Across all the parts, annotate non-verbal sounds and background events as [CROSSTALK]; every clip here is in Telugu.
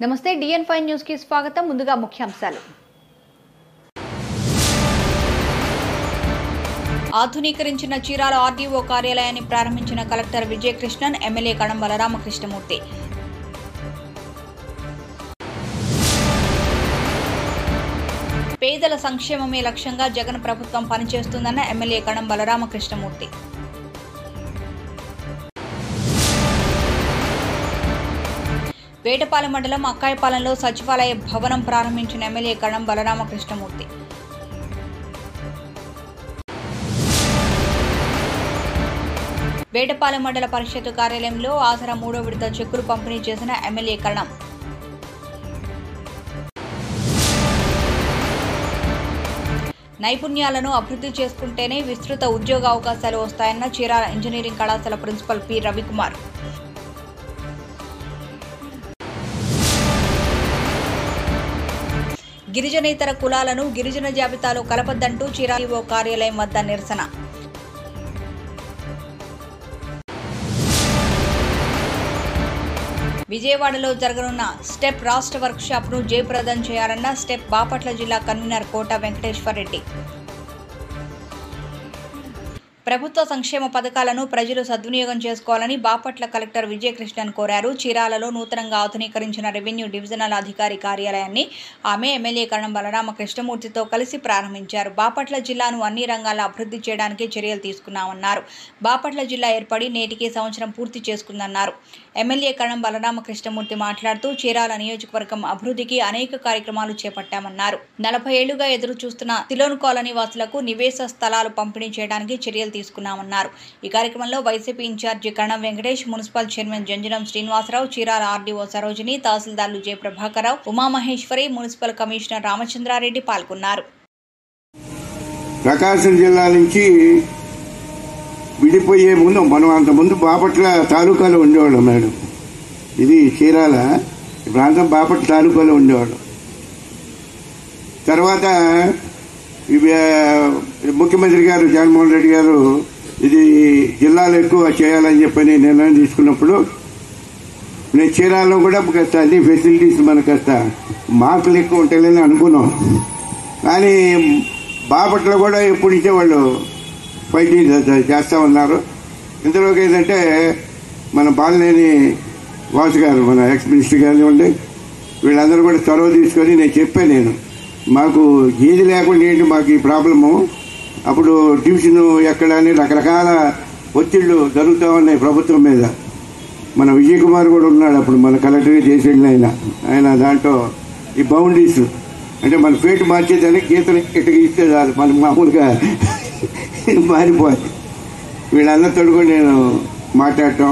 నమస్తే డిఎన్ ఫైవ్ న్యూస్కి స్వాగతం. ముందుగా ముఖ్యాంశాలు. ఆధునీకరించిన చీరాల ఆర్డీఓ కార్యాలయాన్ని ప్రారంభించిన కలెక్టర్ విజయకృష్ణన్ ఎమ్మెల్యే కణం బలరామకృష్ణమూర్తి పేదల సంక్షేమమే లక్ష్యంగా జగన్ ప్రభుత్వం పనిచేస్తుందన్న ఎమ్మెల్యే కణం బలరామకృష్ణమూర్తి వేటపాలెం మండలం అక్కాయపాలెంలో సచివాలయ భవనం ప్రారంభించిన ఎమ్మెల్యే కణం బలరామకృష్ణమూర్తి. వేటపాలెం మండల పరిషత్ కార్యాలయంలో ఆసరా మూడో విడత చెక్కులు పంపిణీ చేసిన ఎమ్మెల్యే కరణం. నైపుణ్యాలను అభివృద్ధి చేసుకుంటేనే విస్తృత ఉద్యోగ అవకాశాలు వస్తాయన్న చీరాల ఇంజనీరింగ్ కళాశాల ప్రిన్సిపల్ పి రవికుమార్. గిరిజనేతర కులాలను గిరిజన జాబితాలో కలపద్దంటూ చీరాల కార్యాలయం వద్ద నిరసన. విజయవాడలో జరగనున్న స్టెప్ రాష్ట్ర వర్క్ జయప్రదం చేయాలన్న స్టెప్ బాపట్ల జిల్లా కన్వీనర్ కోట వెంకటేశ్వర్ రెడ్డి. ప్రభుత్వ సంక్షేమ పథకాలను ప్రజలు సద్వినియోగం చేసుకోవాలని బాపట్ల కలెక్టర్ విజయకృష్ణన్ కోరారు. చీరాలలో నూతనంగా ఆధునీకరించిన రెవెన్యూ డివిజనల్ అధికారి కార్యాలయాన్ని ఆమె ఎమ్మెల్యే కరణం బలరామ కృష్ణమూర్తితో కలిసి ప్రారంభించారు. బాపట్ల జిల్లాను అన్ని రంగాల్లో అభివృద్ధి చేయడానికి చర్యలు తీసుకున్నామన్నారు. బాపట్ల జిల్లా ఏర్పడి నేటికి సంవత్సరం పూర్తి చేసుకుందన్నారు. ఎమ్మెల్యే కణం బలరామ కృష్ణమూర్తి మాట్లాడుతూ చీరాల నియోజకవర్గం అభివృద్ధికి అనేక కార్యక్రమాలు చేపట్టామన్నారు. నలభై ఏళ్ళుగా ఎదురు చూస్తున్న సిలోన్ కాలనీ వాసులకు నివేశ స్థలాలు పంపిణీ చేయడానికి చర్యలు తీసుకున్నామన్నారు. ఈ కార్యక్రమంలో YCP incharge Kanam Venkatesh municipal chairman Janjanam Srinivasarao Chirala RDO Sarojini తహసీల్దార్లు Jayaprabhakararao Umamaheswari municipal commissioner Ramachandrareddy పాల్గొన్నారు. ప్రకాశం జిల్లా నుంచి విడిపోయే ముందు మనం అంత ముందు బాపట్ల తాలూకాలో ఉండేవాళ్ళం మేడం. ఇది చీరాల ఈ ప్రాంతం బాపట్ల తాలూకాలో ఉండేవాళ్ళం. తర్వాత ఇవి ముఖ్యమంత్రి గారు జగన్మోహన్ రెడ్డి గారు ఇది జిల్లాలో ఎక్కువ చేయాలని చెప్పని నిర్ణయం తీసుకున్నప్పుడు నేను చీరాల్లో కూడా కాస్త అన్ని ఫెసిలిటీస్ మనకు కాస్త మార్కులు ఎక్కువ ఉంటాయని అనుకున్నాం. కానీ బాపట్ల కూడా ఎప్పుడు ఇచ్చేవాళ్ళు ఫైటింగ్ చేస్తా- ఉన్నారు ఇంతలోకి ఏంటంటే మన బాలినేని వాసు గారు మన ఎక్స్ మినిస్టర్ కానివ్వండి వీళ్ళందరూ కూడా చొరవ తీసుకొని నేను చెప్పాను నేను. మాకు ఏది లేకుండా ఏంటి మాకు ఈ ప్రాబ్లము? అప్పుడు ట్యూషన్ ఎక్కడ అని రకరకాల ఒత్తిళ్ళు జరుగుతూ ఉన్నాయి ప్రభుత్వం మీద. మన విజయ్ కుమార్ కూడా ఉన్నాడు అప్పుడు మన కలెక్టర్గా చేసి ఆయన. ఆయన దాంట్లో ఈ బౌండరీస్. అంటే మన పేటు మార్చేదానికి గీతలు ఇట్లా ఇస్తే చాలు మన మామూలుగా. [LAUGHS] మారిపోయి. వీళ్ళందరితో కూడా నేను మాట్లాడటం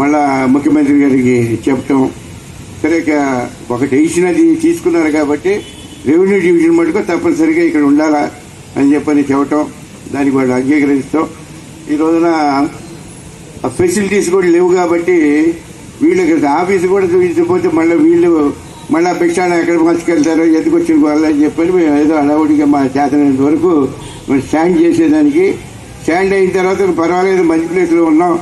మళ్ళా ముఖ్యమంత్రి గారికి చెప్పటం. సరే ఒకటి ఒక అది తీసుకున్నారు కాబట్టి రెవెన్యూ డివిజన్ మటుకు తప్పనిసరిగా ఇక్కడ ఉండాలా అని చెప్పని చెప్పటం దానికి వాళ్ళు అంగీకరిస్తాం. ఈ రోజున ఫెసిలిటీస్ కూడా లేవు కాబట్టి వీళ్ళకి ఆఫీస్ కూడా చూపించకపోతే మళ్ళీ వీళ్ళు మళ్ళీ భిక్షాన ఎక్కడ మార్చుకెళ్తారో ఎందుకు వచ్చిన వాళ్ళు అని చెప్పని మేము ఏదో అడవుడిగా మా చేతనంత వరకు స్టాండ్ చేసేదానికి స్టాండ్ అయిన తర్వాత పర్వాలేదు మంచి ప్లేస్లో ఉన్నాం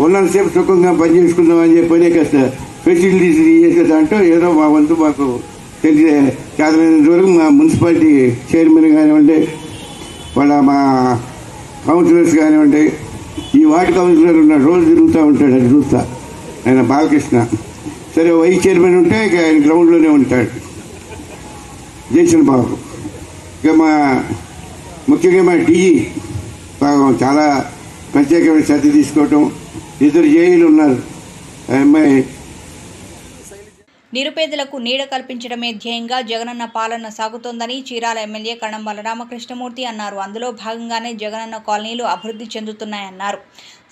ఉన్నంతసేపు సుఖంగా పని చేసుకుందాం అని చెప్పని కాస్త ఫెసిలిటీస్ చేసే దాంట్లో ఏదో మా వంతు మాకు తెలిసే చేతనంత వరకు మా మున్సిపాలిటీ చైర్మన్ కానివ్వండి వాళ్ళ మా కౌన్సిలర్స్ కానివ్వండి ఈ వార్డు కౌన్సిలర్ ఉన్న రోజు తిరుగుతూ ఉంటాడు అది చూస్తా. ఆయన బాలకృష్ణ. సరే వైస్ చైర్మన్ ఉంటే ఇక ఆయన గ్రౌండ్లోనే ఉంటాడు. జయచంద్ర బాబు ఇక మా ముఖ్యంగా మా డిఈ చాలా ప్రత్యేకమైన శ్రద్ధ తీసుకోవటం. ఇద్దరు జేఈలు ఉన్నారు. అమ్మాయి నిరుపేదలకు నీడ కల్పించడమే ధ్యేయంగా జగనన్న పాలన సాగుతోందని చీరాల ఎమ్మెల్యే కణం బలరామకృష్ణమూర్తి అన్నారు. అందులో భాగంగానే జగనన్న కాలనీలు అభివృద్ధి చెందుతున్నాయన్నారు.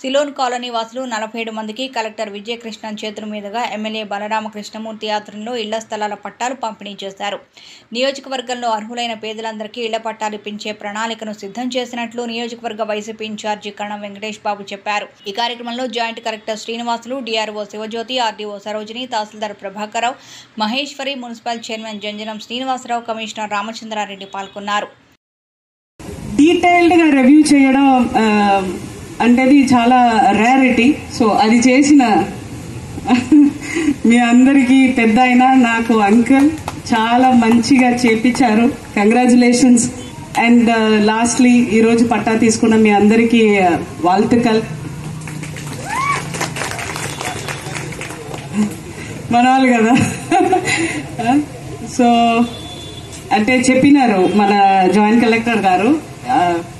సిలోన్ కాలనీ వాసులు నలభై ఏడు మందికి కలెక్టర్ విజయకృష్ణన్ చేతుల మీదుగా ఎమ్మెల్యే బలరామకృష్ణమూర్తి ఆధ్వర్యంలో ఇళ్ళ స్థలాల పట్టాలు పంపిణీ చేశారు. నియోజకవర్గంలో అర్హులైన పేదలందరికీ ఇళ్ళ పట్టాలు ఇప్పించే ప్రణాళికను సిద్ధం చేసినట్లు నియోజకవర్గ వైసీపీ ఇన్ఛార్జి కణం వెంకటేష్ బాబు చెప్పారు. ఈ కార్యక్రమంలో joint collector Srinivasulu DRO Sivajyothi RDO Sarojini తహసీల్దార్ Prabhakararao Maheswari municipal chairman Janjanam Srinivasarao commissioner Ramachandrareddy పాల్గొన్నారు. డీటెయిల్డ్గా రివ్యూ చేయడం అంటే అది చాలా రేరిటీ సో అది చేసిన మీ అందరికీ పెద్ద అయినా నాకు అంకల్ చాలా మంచిగా చేపించారు. కంగ్రాచులేషన్స్ అండ్ లాస్ట్లీ ఈరోజు పట్టా తీసుకున్న మీ అందరికీ uh, వాల్తుకల్. మనవాళ్ళు కదా. [LAUGHS] సో అంటే చెప్పినారు మన జాయింట్ కలెక్టర్ గారు. Uh,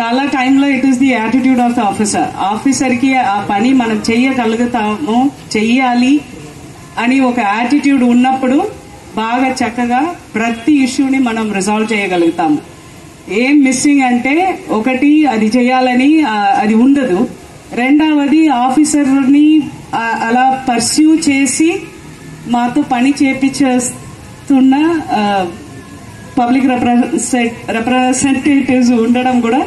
చాలా టైంలో it is the attitude of the officer ఆఫీసర్కి ఆ పని మనం చెయ్యగలుగుతాము చెయ్యాలి అని ఒక యాటిట్యూడ్ ఉన్నప్పుడు బాగా చక్కగా ప్రతి ఇష్యూని మనం రిజాల్వ్ చేయగలుగుతాము. ఏం మిస్సింగ్ అంటే ఒకటి అది చేయాలని అది ఉండదు. రెండవది ఆఫీసర్ని అలా పర్స్యూ చేసి మాతో పని చేపించేస్తున్న పబ్లిక్ రిప్రజెంటేటివ్స్ ఉండడం కూడా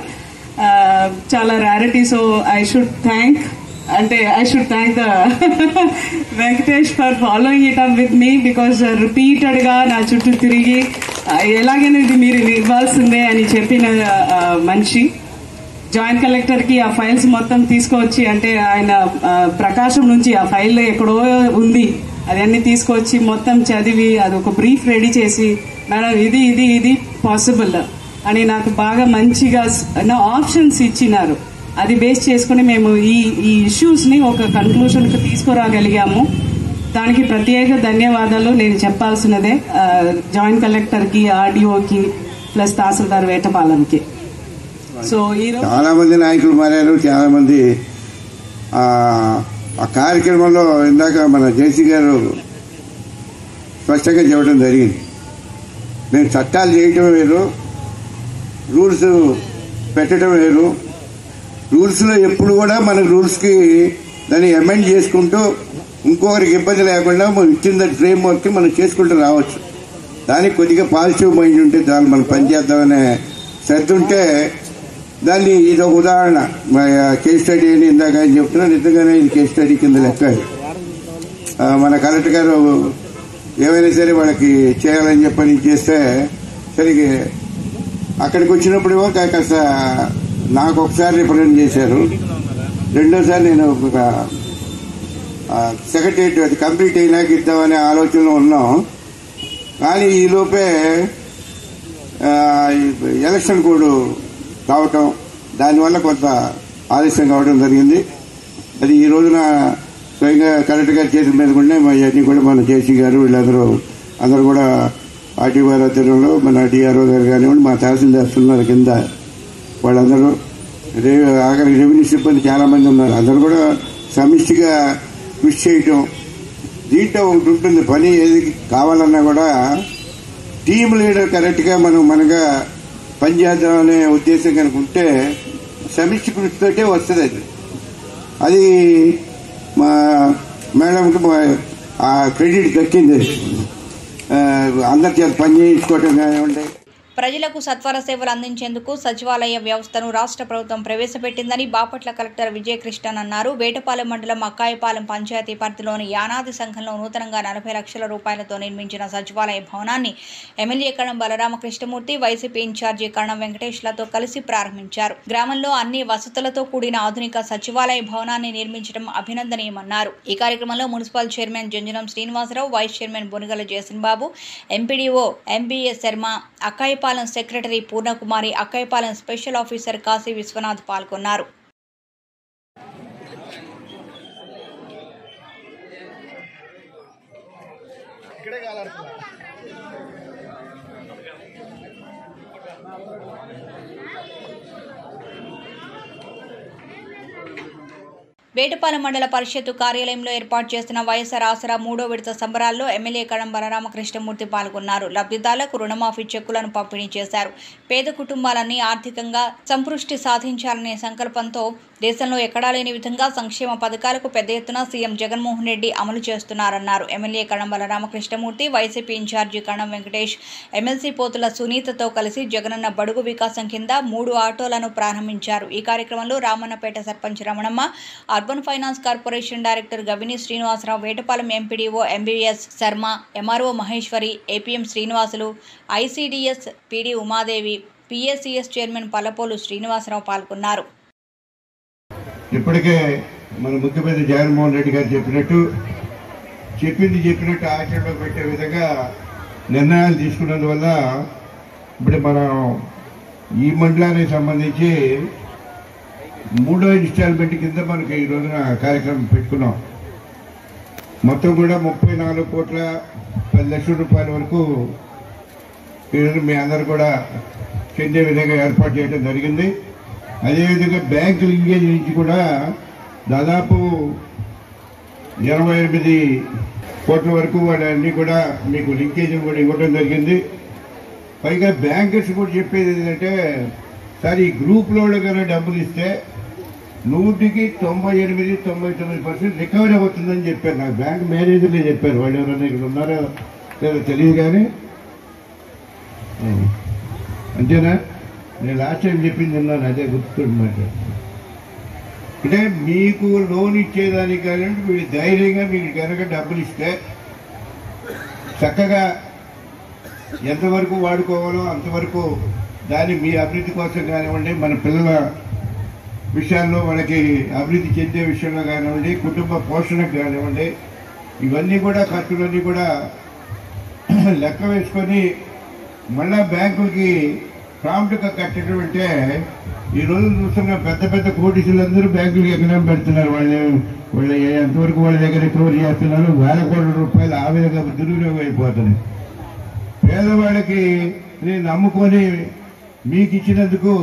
చాలా rarity so I should thank అంటే I should thank the Venkatesh for following it up with me because రిపీటెడ్గా నా చుట్టూ తిరిగి ఎలాగైనా ఇది మీరు ఇవ్వాల్సిందే అని చెప్పిన మనిషి. జాయింట్ కలెక్టర్కి ఆ ఫైల్స్ మొత్తం తీసుకువచ్చి అంటే ఆయన ప్రకాశం నుంచి ఆ ఫైల్ ఎక్కడో ఉంది. అవన్నీ తీసుకొచ్చి మొత్తం చదివి అది ఒక బ్రీఫ్ రెడీ చేసి మేడం ఇది ఇది ఇది పాసిబుల్ అని నాకు బాగా మంచిగా ఆప్షన్స్ ఇచ్చినారు. అది బేస్ చేసుకుని మేము ఈ ఈ ఇష్యూస్ని ఒక కన్క్లూషన్కి తీసుకురాగలిగాము. దానికి ప్రత్యేక ధన్యవాదాలు. నేను చెప్పాల్సినదే జాయింట్ కలెక్టర్కి ఆర్డీఓకి ప్లస్ తహసీల్దార్ వేటపాలెంకి. సో ఈ చాలా మంది నాయకులు మారారు. చాలా మంది ఆ ఆ కార్యక్రమంలో ఇందాక మన జేసీ గారు స్పష్టంగా చెప్పడం జరిగింది. మేము చట్టాలు చేయటం వేరు రూల్స్ పెట్టడం వేరు. రూల్స్లో ఎప్పుడు కూడా మన రూల్స్కి దాన్ని అమెండ్ చేసుకుంటూ ఇంకొకరికి ఇబ్బంది లేకుండా మనం ఇచ్చిన ఫ్రేమ్ వర్క్కి మనం చేసుకుంటూ రావచ్చు. దానికి కొద్దిగా పాజిటివ్ మైండ్ ఉంటే దాన్ని మనం పనిచేద్దామనే శ్రద్ధ ఉంటే దాన్ని ఇది ఒక ఉదాహరణ. కేస్ స్టడీ అని ఇందాక చెప్తున్నాను చెప్తున్నా నిజంగానే ఇది కేస్ స్టడీ కింద లెక్క మన కలెక్టర్ గారు ఏమైనా సరే వాళ్ళకి చేయాలని చెప్పని చేస్తే సరిగ్గా అక్కడికి వచ్చినప్పుడు ఏమో కాస్త నాకు ఒకసారి రిప్రజెంట్ చేశారు. రెండోసారి నేను ఒక సెక్రటరియట్ అది కంప్లీట్ అయినాక ఇద్దామనే ఆలోచనలో ఉన్నాం. కానీ ఈలోపే ఎలక్షన్ కోడ్ కావటం దానివల్ల కొంత ఆలస్యం కావడం జరిగింది. అది ఈ రోజున స్వయంగా కరెక్ట్గా చేసిన చేతుల మీద కూడా అన్ని కూడా మన జేసీ గారు వీళ్ళందరూ అందరూ కూడా ఆర్టీఓ గారి ఆధ్వర్యంలో మన డిఆర్ఓ గారు కానివ్వండి మా తహసీల్దార్స్ ఉన్నారు కింద వాళ్ళందరూ రే- ఆఖరికి రెవెన్యూ సిబ్బంది చాలామంది ఉన్నారు. అందరూ కూడా సమిష్టిగా కృషి చేయటం దీంట్లో ఒకటి ఉంటుంది పని ఏది కావాలన్నా కూడా టీం లీడర్ కరెక్ట్గా మనం మనగా పనిచేద్దాం అనే ఉద్దేశం కనుక ఉంటే సమిష్టి కృషితోటే వస్తుంది అది. అది మా మేడంకి ఆ క్రెడిట్ దక్కింది. అందరి చేత పని చేయించుకోవటం కానివ్వండి. ప్రజలకు సత్వర సేవలు అందించేందుకు సచివాలయ వ్యవస్థను రాష్ట్ర ప్రభుత్వం ప్రవేశపెట్టిందని బాపట్ల కలెక్టర్ విజయకృష్ణన్ అన్నారు. వేటపాలెం మండలం అక్కాయపాలెం పంచాయతీ పరిధిలోని యానాది సంఘంలో నూతనంగా నలభై లక్షల రూపాయలతో నిర్మించిన సచివాలయ భవనాన్ని ఎమ్మెల్యే కణం బలరామకృష్ణమూర్తి వైసీపీ ఇన్ఛార్జి కణం వెంకటేష్లతో కలిసి ప్రారంభించారు. గ్రామంలో అన్ని వసతులతో కూడిన ఆధునిక సచివాలయ భవనాన్ని నిర్మించడం అభినందనీయమన్నారు. ఈ కార్యక్రమంలో municipal chairman Janjanam Srinivasarao vice chairman Bunigala Jayasimbabu MPDO MBS Sharma Akkayapalem secretary Purnakumari Akkayyapalem special officer Kashi Vishwanath పాల్గొన్నారు. వేటపాలెం మండల పరిషత్తు కార్యాలయంలో ఏర్పాటు చేసిన వైఎస్ఆర్ ఆసరా మూడో విడత సంబరాల్లో ఎమ్మెల్యే కడం బలరామకృష్ణమూర్తి పాల్గొన్నారు. లబ్ధిదారులకు రుణమాఫీ చెక్కులను పంపిణీ చేశారు. పేద కుటుంబాలన్నీ ఆర్థికంగా సంపృష్టి సాధించాలనే సంకల్పంతో దేశంలో ఎక్కడా లేని విధంగా సంక్షేమ పథకాలకు పెద్ద ఎత్తున సీఎం జగన్మోహన్ రెడ్డి అమలు చేస్తున్నారన్నారు. ఎమ్మెల్యే కణం Balaramakrishnamurthy YCP incharge Kanam Venkatesh MLC పోతుల సునీతతో కలిసి జగనన్న బడుగు వికాసం కింద మూడు ఆటోలను ప్రారంభించారు. ఈ కార్యక్రమంలో Ramannapeta sarpanch Ramanamma urban finance corporation director Gavini Srinivasarao Vetapalem MPDO MBS Sharma MRO Maheswari APM Srinivasulu ICDS PD Umadevi PSCS chairman Pallapolu Srinivasarao పాల్గొన్నారు. ఇప్పటికే మన ముఖ్యమంత్రి జగన్మోహన్ రెడ్డి గారు చెప్పినట్టు చెప్పింది చెప్పినట్టు ఆచరణలో పెట్టే విధంగా నిర్ణయాలు తీసుకున్నందువల్ల ఇప్పుడు మనం ఈ మండలానికి సంబంధించి మూడో ఇన్స్టాల్మెంట్ కింద మనకి ఈ రోజున కార్యక్రమం పెట్టుకున్నాం. మొత్తం కూడా ముప్పై నాలుగు కోట్ల పది లక్షల రూపాయల వరకు ఈరోజు మీ అందరు కూడా చెందే విధంగా ఏర్పాటు చేయడం జరిగింది. అదేవిధంగా బ్యాంకు లింకేజ్ నుంచి కూడా దాదాపు ఇరవై ఎనిమిది కోట్ల వరకు వాటి కూడా మీకు లింకేజ్ కూడా ఇవ్వడం జరిగింది. పైగా బ్యాంకర్స్ కూడా చెప్పేది ఏంటంటే సార్ ఈ గ్రూప్ లోడ్ కన్నా డబ్బులు ఇస్తే నూటికి తొంభై ఎనిమిది తొంభై తొమ్మిది పర్సెంట్ రికవరీ అవుతుందని చెప్పారు. నాకు బ్యాంక్ మేనేజర్లే చెప్పారు. వాళ్ళు ఎవరైనా ఇక్కడ ఉన్నారో లేదో తెలియదు కానీ. అంతేనా? నేను లాస్ట్ టైం చెప్పింది ఉన్నాను అదే గుర్తున్నమాట అంటే మీకు లోన్ ఇచ్చేదానికి కానీ మీరు ధైర్యంగా మీకు కనుక డబ్బులు ఇస్తే చక్కగా ఎంతవరకు వాడుకోవాలో అంతవరకు దాన్ని మీ అభివృద్ధి కోసం కానివ్వండి మన పిల్లల విషయాల్లో వాళ్ళకి అభివృద్ధి చెందే విషయంలో కానివ్వండి కుటుంబ పోషణకు కానివ్వండి ఇవన్నీ కూడా ఖర్చులన్నీ కూడా లెక్క వేసుకొని మళ్ళా బ్యాంకులకి ప్రాముఖ్యత కట్టడం అంటే ఈ రోజు చూస్తున్న పెద్ద పెద్ద కోటీసులందరూ బ్యాంకులు ఎకనం పెడుతున్నారు. వాళ్ళు వాళ్ళు ఎంతవరకు వాళ్ళ దగ్గర రికవరీ చేస్తున్నారు వేల కోట్ల రూపాయలు ఆ విధంగా దుర్వినియోగం అయిపోతుంది. పేదవాళ్ళకి నేను నమ్ముకొని మీకు ఇచ్చినందుకు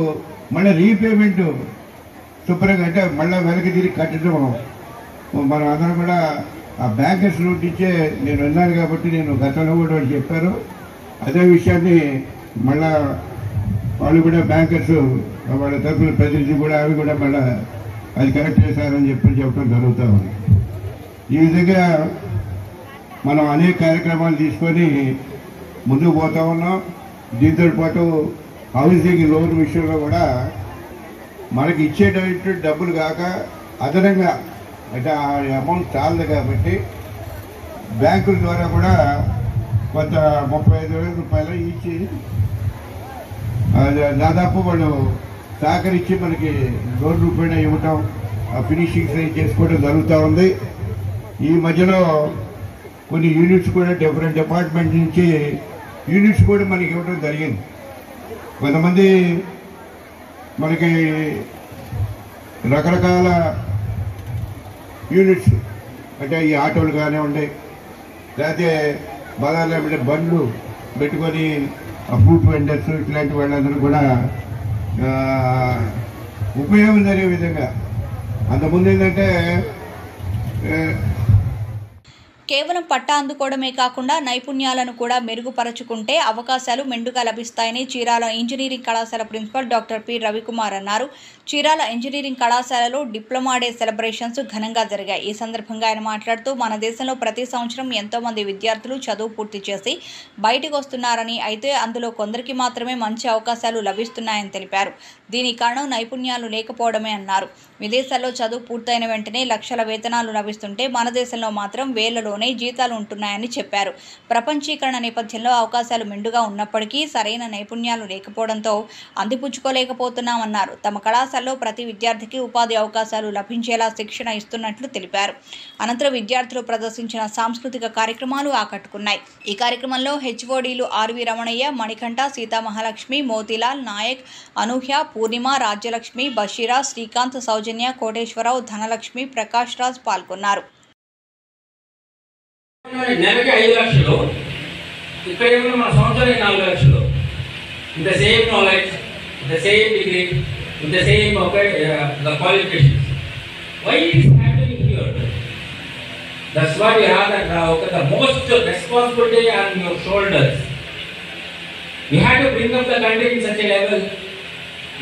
మళ్ళీ రీపేమెంట్ శుభ్రంగా అంటే మళ్ళీ వెనక్కి తిరిగి కట్టడం మనం అందరం కూడా ఆ బ్యాంకర్స్ నోట్ ఇచ్చే నేను విన్నాను కాబట్టి నేను గతంలో కూడా వాళ్ళు చెప్పారు. అదే విషయాన్ని మళ్ళా వాళ్ళు కూడా బ్యాంకర్స్ వాళ్ళ తరఫున ప్రతినిధి కూడా అవి కూడా మళ్ళా అది కరెక్ట్ చేశారని చెప్పి చెప్పడం జరుగుతూ ఉంది. ఈ విధంగా మనం అనేక కార్యక్రమాలు తీసుకొని ముందుకు పోతా ఉన్నాం. దీంతో పాటు హౌసింగ్ లోన్ విషయంలో కూడా మనకి ఇచ్చేటటువంటి డబ్బులు కాక అదనంగా అంటే ఆ అమౌంట్ చాలదు కాబట్టి బ్యాంకుల ద్వారా కూడా కొంత ముప్పై ఐదు వేల రూపాయలు ఇచ్చి దాదాపు వాళ్ళు సహకరించి మనకి లోన్ రూపేణ ఇవ్వటం ఆ ఫినిషింగ్స్ చేసుకోవడం జరుగుతూ ఉంది. ఈ మధ్యలో కొన్ని యూనిట్స్ కూడా డిఫరెంట్ డిపార్ట్మెంట్ నుంచి యూనిట్స్ కూడా మనకి ఇవ్వడం జరిగింది. కొంతమంది మనకి రకరకాల యూనిట్స్ అంటే ఈ ఆటోలు కానివ్వండి లేకపోతే బజార్లో బండ్లు పెట్టుకొని ఆ వెండర్స్ ఇట్లాంటి వాళ్ళందరూ కూడా ఉపయోగం జరిగే విధంగా. అంతకుముందు ఏంటంటే కేవలం పట్టా అందుకోవడమే కాకుండా నైపుణ్యాలను కూడా మెరుగుపరచుకుంటే అవకాశాలు మెండుగా లభిస్తాయని చీరాల ఇంజనీరింగ్ కళాశాల ప్రిన్సిపల్ డాక్టర్ పి రవికుమార్ అన్నారు. చీరాల ఇంజనీరింగ్ కళాశాలలో డిప్లొమా డే సెలబ్రేషన్స్ ఘనంగా జరిగాయి. ఈ సందర్భంగా ఆయన మాట్లాడుతూ మన దేశంలో ప్రతి సంవత్సరం ఎంతోమంది విద్యార్థులు చదువు పూర్తి చేసి బయటకు వస్తున్నారని అయితే అందులో కొందరికి మాత్రమే మంచి అవకాశాలు లభిస్తున్నాయని తెలిపారు. దీనికి కారణం నైపుణ్యాలు లేకపోవడమే అన్నారు. విదేశాల్లో చదువు పూర్తయిన వెంటనే లక్షల వేతనాలు లభిస్తుంటే మన దేశంలో మాత్రం వేలలోనే జీతాలు ఉంటున్నాయని చెప్పారు. ప్రపంచీకరణ నేపథ్యంలో అవకాశాలు మెండుగా ఉన్నప్పటికీ సరైన నైపుణ్యాలు లేకపోవడంతో అందిపుచ్చుకోలేకపోతున్నామన్నారు. తమ కళాశాలలో ప్రతి విద్యార్థికి ఉపాధి అవకాశాలు లభించేలా శిక్షణ ఇస్తున్నట్లు తెలిపారు. అనంతరం విద్యార్థులు ప్రదర్శించిన సాంస్కృతిక కార్యక్రమాలు ఆకట్టుకున్నాయి. ఈ కార్యక్రమంలో హెచ్ఓడీలు ఆర్వి రమణయ్య మణికంఠ సీతామహాలక్ష్మి మోతీలాల్ నాయక్ అనూహ్య పూర్ణిమ రాజ్యలక్ష్మి బషీరా శ్రీకాంత్ సౌజన్య కోటేశ్వరరావు ధనలక్ష్మి ప్రకాష్ రాజ్ పాల్గొన్నారు. నెలకి ఐదు లక్షలు ఇక్కడ మన సంవత్సరానికి నాలుగు లక్షలు. The same knowledge the same degree in the same okay, uh, the qualifications. Why is happening here? That's why you have that okay, the most responsibility on your shoulders. You have to bring up the country in such a level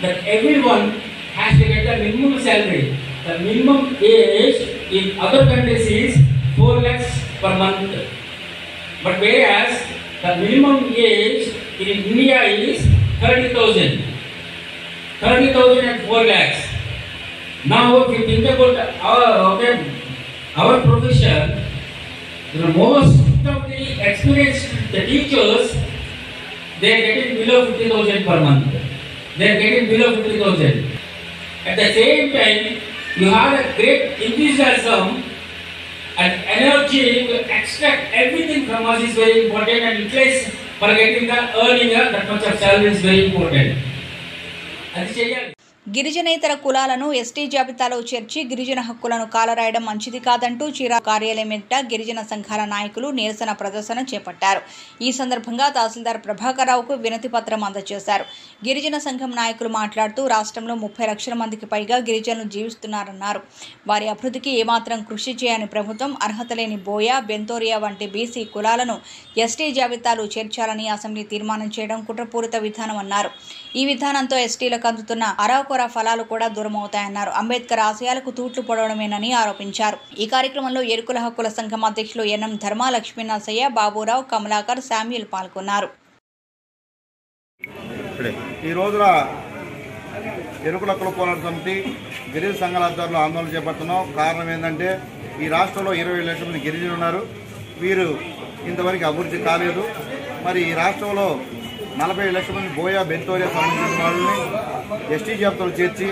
that everyone has to get the minimum salary. The minimum age in other countries is 4 lakhs per month. But whereas the minimum age in India is 30,000. 30,000 and 4 lakhs. Now if you think about our, okay, our profession, the most of the experienced the teachers, they are getting below 50,000 per month. They are getting below 50,000. At the same time, you have a great enthusiasm And energy to extract everything from us is very important and utilize for getting the earning uh, that much of salary is very important. అది చేయాలి. గిరిజనేతర కులాలను ఎస్టీ జాబితాలో చేర్చి గిరిజన హక్కులను కాలరాయడం మంచిది కాదంటూ చీరా కార్యాలయం ఎదుట గిరిజన సంఘాల నాయకులు నిరసన ప్రదర్శన చేపట్టారు. ఈ సందర్భంగా తహసీల్దార్ ప్రభాకరరావుకు వినతి పత్రం అందజేశారు. గిరిజన సంఘం నాయకులు మాట్లాడుతూ రాష్ట్రంలో ముప్పై లక్షల మందికి పైగా గిరిజనులు జీవిస్తున్నారన్నారు. వారి అభివృద్ధికి ఏమాత్రం కృషి చేయని ప్రభుత్వం అర్హత లేని బోయ బెంతోరియా వంటి బీసీ కులాలను ఎస్టీ జాబితాలో చేర్చాలని అసెంబ్లీ తీర్మానం చేయడం కుట్రపూరిత విధానం అన్నారు. ఈ విధానంతో ఎస్టీలకు అందుతున్న అరాకొర ఫలాలు కూడా దూరమవుతాయన్నారు. అంబేద్కర్ ఆశయాలకు తూట్లు పొడవడమేనని ఆరోపించారు. ఈ కార్యక్రమంలో ఎరుకుల హక్కుల సంఘం అధ్యక్షులు ఎన్ఎం ధర్మ లక్ష్మీనరసయ్య బాబురావు కమలాకర్ శామ్యుల్ పాల్గొన్నారు. ఈ రోజున ఎరుకుల హక్కుల పోరాట సమితి గిరిజన సంఘాల ఆధ్వర్యంలో ఆందోళన చేపడుతున్నాం. కారణం ఏంటంటే ఈ రాష్ట్రంలో ఇరవై లక్షల మంది గిరిజనులు ఉన్నారు. వీరు ఇంతవరకు అభివృద్ధి కాలేదు. మరి ఈ రాష్ట్రంలో నలభై లక్షల మంది బోయా బెంతోరియా సంబంధించిన వాళ్ళని ఎస్టీ జాబితాలో చేర్చి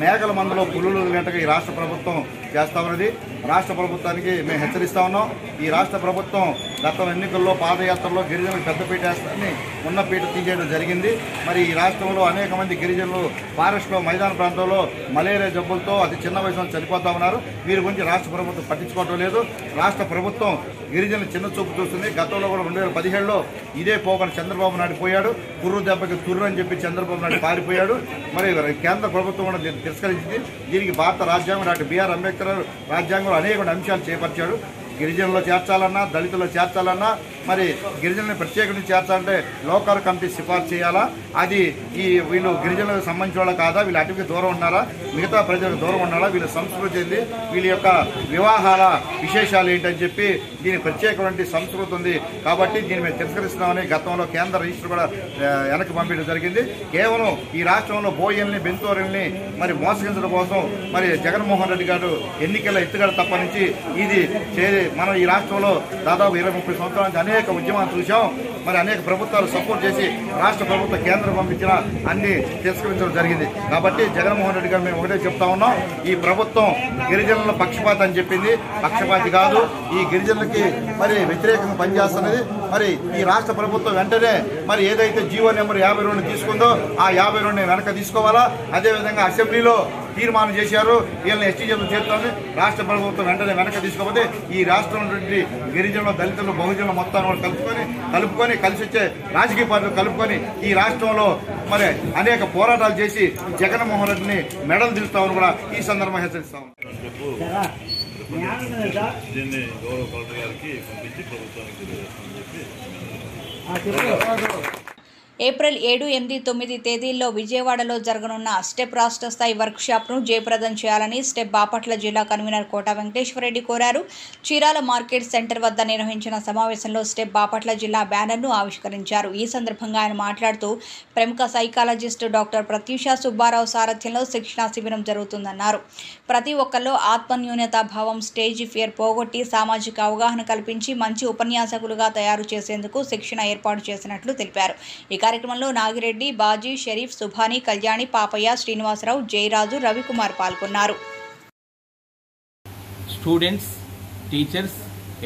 మేకల మందలో పులులు వెంటగా ఈ రాష్ట్ర ప్రభుత్వం చేస్తా ఉన్నది రాష్ట్ర ప్రభుత్వానికి మేము హెచ్చరిస్తా ఉన్నాం. ఈ రాష్ట్ర ప్రభుత్వం గత ఎన్నికల్లో పాదయాత్రలో గిరిజనులు పెద్దపీట వేస్తారని ఉన్న పీట తీసేయడం జరిగింది. మరి ఈ రాష్ట్రంలో అనేక మంది గిరిజనులు ఫారెస్ట్లో మైదాన ప్రాంతంలో మలేరియా జబ్బులతో అతి చిన్న వయసులో చనిపోతా ఉన్నారు. వీరి గురించి రాష్ట్ర ప్రభుత్వం పట్టించుకోవటం లేదు. రాష్ట్ర ప్రభుత్వం గిరిజనులు చిన్న చూపు చూస్తుంది. గతంలో కూడా రెండు వేల పదిహేడులో ఇదే పోకడ చంద్రబాబు నాయుడు పోయాడు. కుర్రు దెబ్బకి తుర్రు అని చెప్పి చంద్రబాబు నాయుడు పారిపోయాడు. మరి కేంద్ర ప్రభుత్వం కూడా తిరస్కరించింది. దీనికి భారత రాజ్యాంగం డాక్టర్ బిఆర్ అంబేద్కర్ రాజ్యాంగంలో అనేక అంశాలు చేపర్చాడు గిరిజనులు చేర్చాలన్నా దళితులు చేర్చాలన్నా మరి గిరిజనులను ప్రత్యేకంగా చేర్చాలంటే లోకల్ కమిటీ సిఫార్సు చేయాలా? అది ఈ వీళ్ళు గిరిజనులకు సంబంధించిన వాళ్ళు కాదా? వీళ్ళు అటుకి దూరం ఉన్నారా? మిగతా ప్రజలకు దూరం ఉన్నారా? వీళ్ళ సంస్కృతి ఏంది? వీళ్ళ యొక్క వివాహాల విశేషాలు ఏంటని చెప్పి దీని ప్రత్యేకమైన సంస్కృతి ఉంది కాబట్టి దీన్ని మేము తిరస్కరిస్తున్నామని గతంలో కేంద్ర రిజిస్టర్ కూడా వెనక్కి పంపించడం జరిగింది. కేవలం ఈ రాష్ట్రంలో బోయల్ని బెంతోరల్ని మరి మోసగించడం కోసం మరి జగన్మోహన్ రెడ్డి గారు ఎన్నికల ఎత్తుగడ తప్ప నుంచి ఇది చే- మనం ఈ రాష్ట్రంలో దాదాపు ఇరవై ముప్పై సంవత్సరాల అనేక ఉద్యమాలు చూసాం మరి అనేక ప్రభుత్వాలు సపోర్ట్ చేసి రాష్ట్ర ప్రభుత్వ కేంద్రం పంపించిన అన్ని తిరస్కరించడం జరిగింది. కాబట్టి జగన్మోహన్ రెడ్డి గారు మేము ఒకటే చెప్తా ఉన్నాం. ఈ ప్రభుత్వం గిరిజనుల పక్షపాతం అని చెప్పింది. పక్షపాతి కాదు. ఈ గిరిజనులకి మరి వ్యతిరేకంగా పనిచేస్తున్నది. మరి ఈ రాష్ట్ర ప్రభుత్వం వెంటనే మరి ఏదైతే జీవో నెంబర్ యాభై రెండు తీసుకుందో ఆ యాభై రెండు వెనక తీసుకోవాలా? అదేవిధంగా అసెంబ్లీలో తీర్మానం చేశారు. వీళ్ళని ఎస్టీ జబ్బు చేరుతుంది. రాష్ట్ర ప్రభుత్వం వెంటనే వెనక తీసుకోకపోతే ఈ రాష్ట్రం నుండి గిరిజనులు దళితులు బహుజనులు మొత్తాన్ని కూడా కలుపుకొని కలుపుకొని కలిసి వచ్చే రాజకీయ పార్టీలు కలుపుకొని ఈ రాష్ట్రంలో మరి అనేక పోరాటాలు చేసి జగన్మోహన్ రెడ్డిని మెడలు దిలుస్తామని కూడా ఈ సందర్భంగా హెచ్చరిస్తాం దీన్ని గౌరవ కలెక్టర్ గారికి పంపించి ప్రభుత్వానికి ఏప్రిల్ ఏడు ఎనిమిది తొమ్మిది తేదీల్లో విజయవాడలో జరగనున్న స్టెప్ రాష్ట్ర స్థాయి వర్క్షాప్ను జయప్రదం చేయాలని స్టెప్ బాపట్ల జిల్లా కన్వీనర్ కోట వెంకటేశ్వరరెడ్డి కోరారు. చీరాల మార్కెట్ సెంటర్ వద్ద నిర్వహించిన సమావేశంలో స్టెప్ బాపట్ల జిల్లా బ్యానర్ను ఆవిష్కరించారు. ఈ సందర్భంగా ఆయన మాట్లాడుతూ ప్రముఖ సైకాలజిస్ట్ డాక్టర్ ప్రత్యూష సుబ్బారావు సారథ్యంలో శిక్షణా శిబిరం జరుగుతుందన్నారు. ప్రతి ఒక్కరిలో ఆత్మన్యూనతా భావం స్టేజ్ ఫియర్ పోగొట్టి సామాజిక అవగాహన కల్పించి మంచి ఉపన్యాసకులుగా తయారు చేసేందుకు శిక్షణ ఏర్పాటు చేసినట్లు తెలిపారు. ఇక కార్యక్రమంలో నాగిరెడ్డి బాజీ షరీఫ్ సుభాని కళ్యాణి పాపయ్య శ్రీనివాసరావు జయరాజు రవికుమార్ పాల్గొన్నారు. Students teachers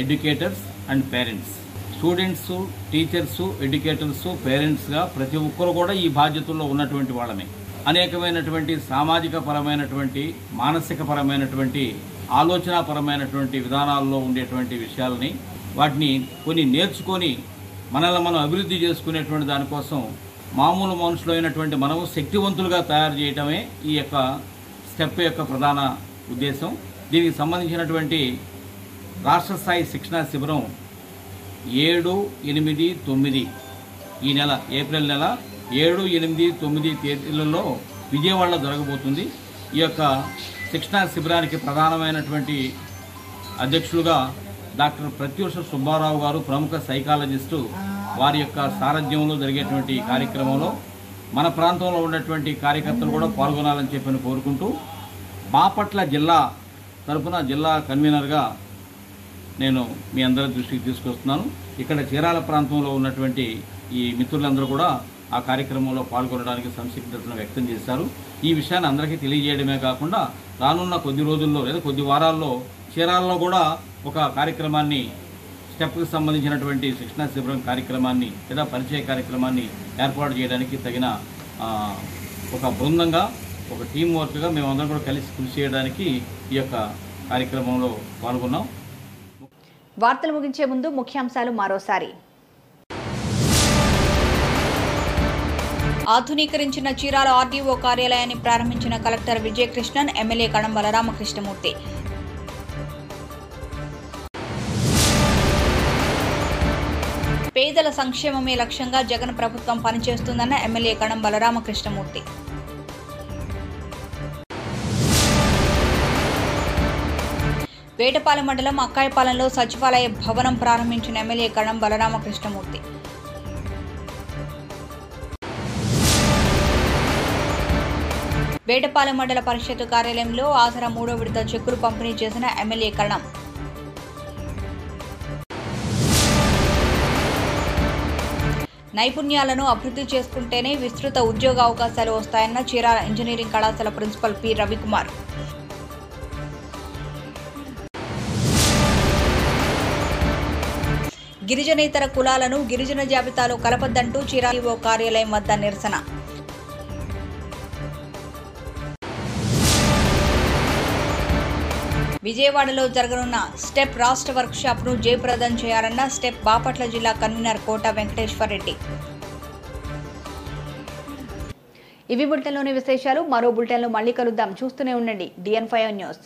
educators and parents students teachers educators పేరెంట్స్గా ప్రతి ఒక్కరు కూడా ఈ బాధ్యతల్లో ఉన్నటువంటి వాళ్ళమే. అనేకమైనటువంటి సామాజిక పరమైనటువంటి మానసిక పరమైనటువంటి ఆలోచనాపరమైనటువంటి విధానాల్లో ఉండేటువంటి విషయాలని వాటిని కొన్ని నేర్చుకొని మనల్ని మనం అభివృద్ధి చేసుకునేటువంటి దానికోసం మామూలు మనుషులు అయినటువంటి మనము శక్తివంతులుగా తయారు చేయటమే ఈ యొక్క స్టెప్ యొక్క ప్రధాన ఉద్దేశం. దీనికి సంబంధించినటువంటి రాష్ట్ర స్థాయి శిక్షణా శిబిరం ఏడు ఎనిమిది తొమ్మిది ఈ నెల ఏప్రిల్ నెల ఏడు ఎనిమిది తొమ్మిది తేదీలలో విజయవాడలో జరగబోతుంది. ఈ యొక్క శిక్షణా శిబిరానికి ప్రధానమైనటువంటి అధ్యక్షులుగా డాక్టర్ ప్రత్యూష సుబ్బారావు గారు ప్రముఖ సైకాలజిస్టు. వారి యొక్క సారథ్యంలో జరిగేటువంటి కార్యక్రమంలో మన ప్రాంతంలో ఉన్నటువంటి కార్యకర్తలు కూడా పాల్గొనాలని చెప్పని కోరుకుంటూ బాపట్ల జిల్లా తరపున జిల్లా కన్వీనర్గా నేను మీ అందరి దృష్టికి తీసుకొస్తున్నాను. ఇక్కడ చీరాల ప్రాంతంలో ఉన్నటువంటి ఈ మిత్రులందరూ కూడా ఆ కార్యక్రమంలో పాల్గొనడానికి సంసిగ్ధతను వ్యక్తం చేశారు. ఈ విషయాన్ని అందరికీ తెలియజేయడమే కాకుండా రానున్న కొద్ది రోజుల్లో లేదా కొద్ది వారాల్లో చీరాలలో కూడా ఒక కార్యక్రమాన్ని స్టెప్కి సంబంధించినటువంటి శిక్షణ శిబిరం కార్యక్రమాన్ని లేదా పరిచయ కార్యక్రమాన్ని ఏర్పాటు చేయడానికి తగిన ఒక బృందంగా ఒక టీం వర్క్గా మేమందరం కూడా కలిసి కృషి చేయడానికి ఈ యొక్క కార్యక్రమంలో పాల్గొన్నాం. వార్తలు ముగించే ముందు ముఖ్యాంశాలు మరోసారి. ఆధునీకరించిన చీరాల ఆర్డీఓ కార్యాలయాన్ని ప్రారంభించిన కలెక్టర్ విజయకృష్ణన్ ఎమ్మెల్యే కడం బలరామకృష్ణమూర్తి పేదల సంక్షేమమే లక్ష్యంగా జగన్ ప్రభుత్వం పనిచేస్తుందన్న ఎమ్మెల్యే కణం బలరామకృష్ణమూర్తి. వేటపాలెం మండలం అక్కాయపాలెంలో సచివాలయ భవనం ప్రారంభించిన ఎమ్మెల్యే కణం బలరామకృష్ణమూర్తి. వేటపాలెం మండల పరిషత్ కార్యాలయంలో ఆసరా మూడో విడత చెక్కులు పంపిణీ చేసిన ఎమ్మెల్యే కరణం. నైపుణ్యాలను అభివృద్ధి చేసుకుంటేనే విస్తృత ఉద్యోగ అవకాశాలు వస్తాయన్న చీరాల ఇంజనీరింగ్ కళాశాల ప్రిన్సిపల్ పి. రవికుమార్. గిరిజనేతర కులాలను గిరిజన జాబితాలో కలపద్దంటూ చీరాల కార్యాలయం వద్ద నిరసన. విజయవాడలో జరగనున్న స్టెప్ రాష్ట్ర వర్క్షాప్ను జయప్రదం చేయాలన్న స్టెప్ బాపట్ల జిల్లా కన్వీనర్ కోట వెంకటేశ్వర్ రెడ్డి. ఇవి బులెటిన్లోని విశేషాలు మరో బులెటిన్లో మళ్ళీ కలుద్దాం. చూస్తూనే ఉండండి డిఎన్ ఫైవ్ న్యూస్.